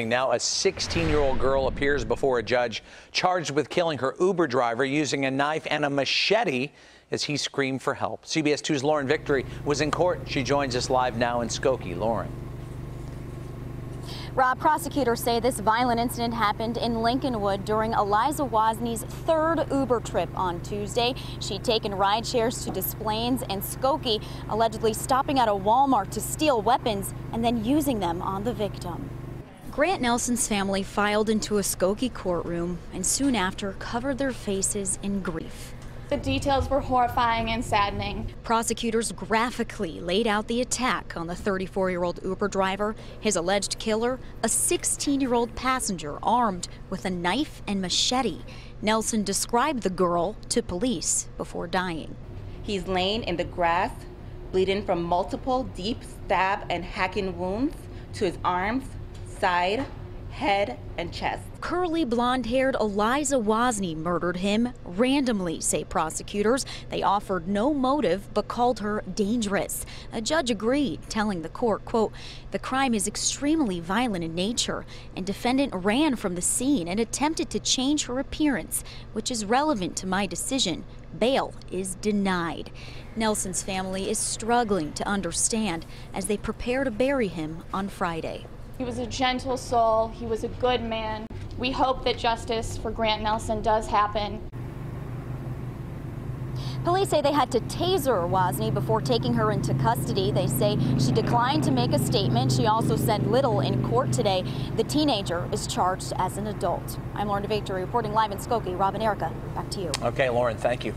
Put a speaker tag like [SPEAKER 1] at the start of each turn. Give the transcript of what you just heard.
[SPEAKER 1] Now, a 16 year old girl appears before a judge charged with killing her Uber driver using a knife and a machete as he screamed for help. CBS 2's Lauren Victory was in court. She joins us live now in Skokie. Lauren.
[SPEAKER 2] Rob, prosecutors say this violent incident happened in Lincolnwood during Eliza Wozny's third Uber trip on Tuesday. She'd taken ride shares to Des Plaines and Skokie, allegedly stopping at a Walmart to steal weapons and then using them on the victim. Grant Nelson's family filed into a Skokie courtroom and soon after covered their faces in grief.
[SPEAKER 3] The details were horrifying and saddening.
[SPEAKER 2] Prosecutors graphically laid out the attack on the 34 year old Uber driver, his alleged killer, a 16 year old passenger armed with a knife and machete. Nelson described the girl to police before dying.
[SPEAKER 4] He's laying in the grass, bleeding from multiple deep stab and hacking wounds to his arms, side, head, and chest.
[SPEAKER 2] Curly blonde haired Eliza Wozny murdered him randomly, say prosecutors. They offered no motive but called her dangerous. A judge agreed, telling the court, quote, the crime is extremely violent in nature, and defendant ran from the scene and attempted to change her appearance, which is relevant to my decision. Bail is denied. Nelson's family is struggling to understand as they prepare to bury him on Friday.
[SPEAKER 3] He was a gentle soul. He was a good man. We hope that justice for Grant Nelson does happen.
[SPEAKER 2] Police say they had to taser Wozny before taking her into custody. They say she declined to make a statement. She also said little in court today. The teenager is charged as an adult. I'm Lauren Victory reporting live in Skokie. Rob and Erica, back to you.
[SPEAKER 1] Okay, Lauren, thank you.